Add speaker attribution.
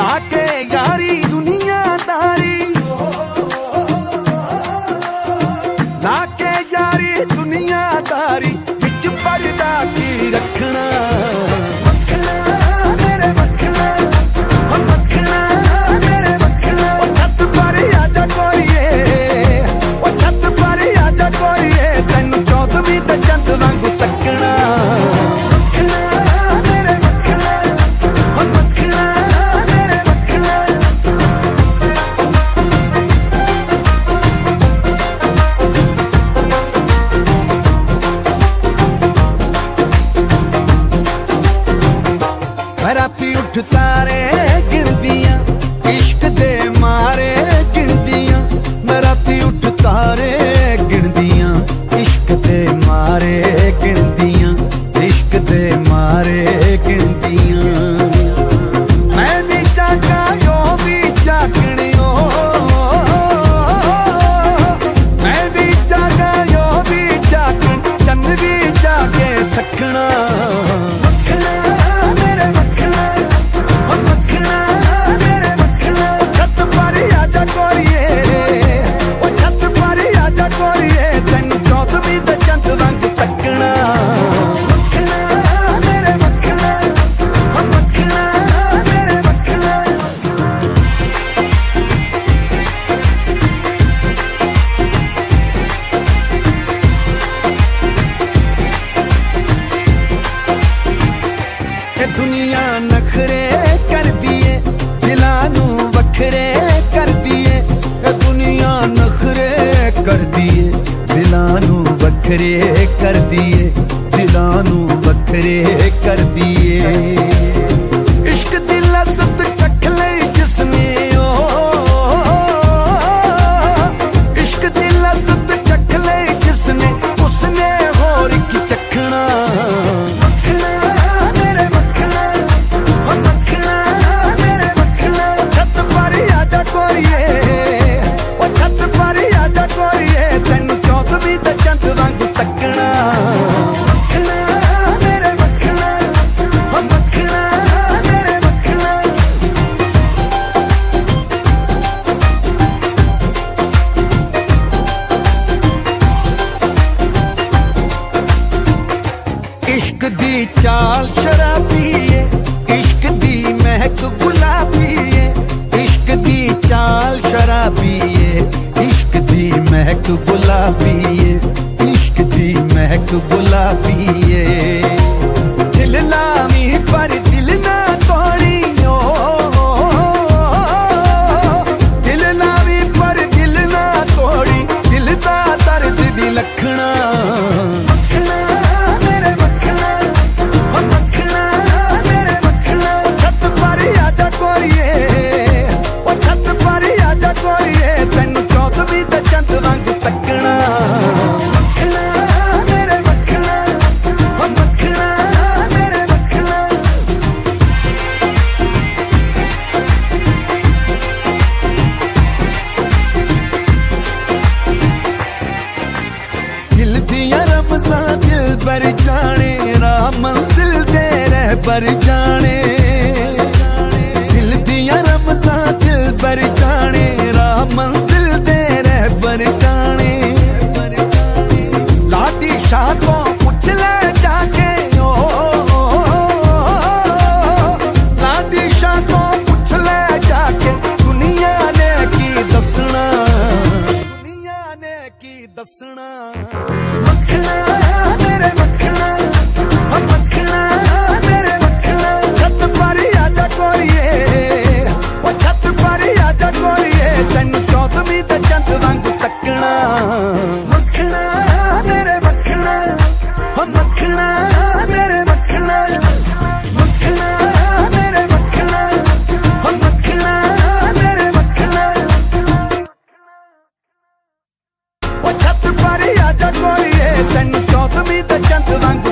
Speaker 1: लाके यारी दुनिया तारी। लाके ਵੱਖਰੇ ਕਰਦੀ ਏ ਦਿਲਾਂ ਨੂੰ ਵੱਖਰੇ ਕਰਦੀ इश्क दी चाल शराबी है, इश्क दी महक गुलाबी है, इश्क दी चाल शराबी है, इश्क दी महक गुलाबी है, इश्क दी महक गुलाबी है। खिलला ਦੱਸਣਾ। ਮੇਰੇ ਮੱਖਣਾ ਓ ਮੇਰੇ ਮੱਖਣਾ। ਛੱਤ ਪਰ ਆ ਜਾ ਕੋਰੀਏ ਛੱਤ ਪਰ ਆ ਜਾ ਕੋਰੀਏ। ਤੈਨੂੰ ਚੌਥਵੀਂ ਤੇ ਚੰਦ ਵਾਂਗ the gentle